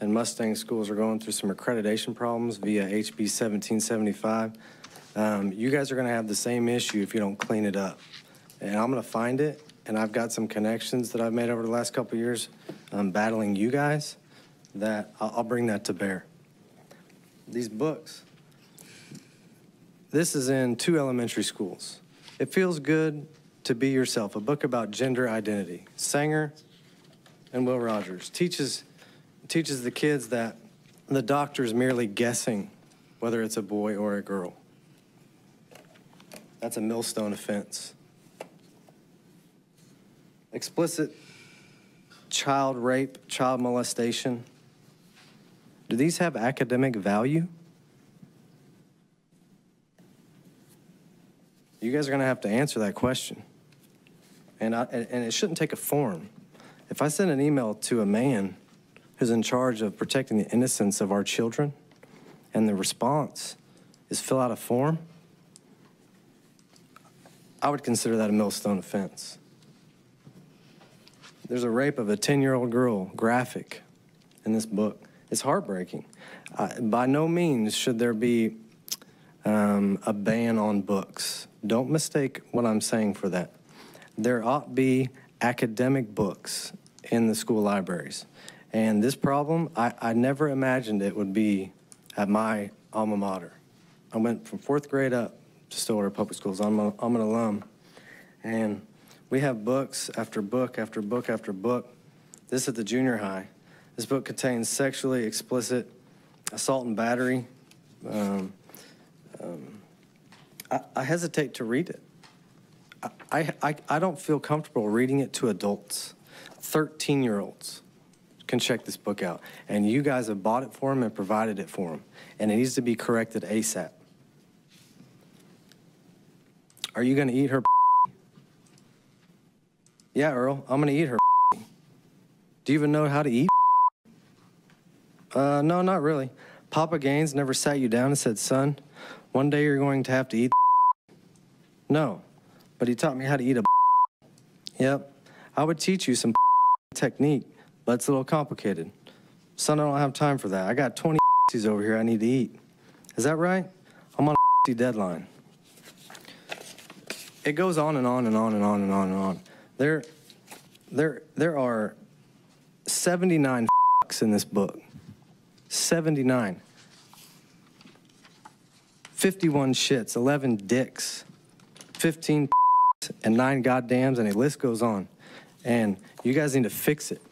and Mustang schools are going through some accreditation problems via HB 1775. Um, You guys are going to have the same issue if you don't clean it up. And I'm going to find it, and I've got some connections that I've made over the last couple years um, battling you guys, that I'll I'll bring that to bear. These books, this is in two elementary schools. It feels good to be yourself, a book about gender identity. Sangre and Will Rogers teaches teaches the kids that the doctor is merely guessing whether it's a boy or a girl. That's a millstone offense. Explicit child rape, child molestation. Do these have academic value? You guys are going to have to answer that question. And, I, and and it shouldn't take a form. If I send an email to a man who's in charge of protecting the innocence of our children, and the response is fill out a form, I would consider that a millstone offense. There's a rape of a 10 year old girl, graphic, in this book. It's heartbreaking. Uh, by no means should there be um, a ban on books. Don't mistake what I'm saying for that. There ought to be academic books in the school libraries. And this problem, I, I never imagined it would be at my alma mater. I went from fourth grade up to Stillwater Public Schools. I'm, a, I'm an alum. And we have books after book after book after book. This at the junior high. This book contains sexually explicit assault and battery. Um, um, I, I hesitate to read it. I, I, I don't feel comfortable reading it to adults. 13 year olds can check this book out. And you guys have bought it for him and provided it for him. And it needs to be corrected ASAP. Are you going to eat her? Yeah, Earl, I'm going to eat her. Do you even know how to eat? Uh, no, not really. Papa Gaines never sat you down and said, son, one day you're going to have to eat. No, but he taught me how to eat a. Yep, I would teach you some technique, but it's a little complicated. Son, I don't have time for that. I got 20 over here I need to eat. Is that right? I'm on a deadline. It goes on and on and on and on and on and on. There, there, there are 79 in this book. 79. 51 shits, 11 dicks, 15 and 9 goddams, and a list goes on. And you guys need to fix it.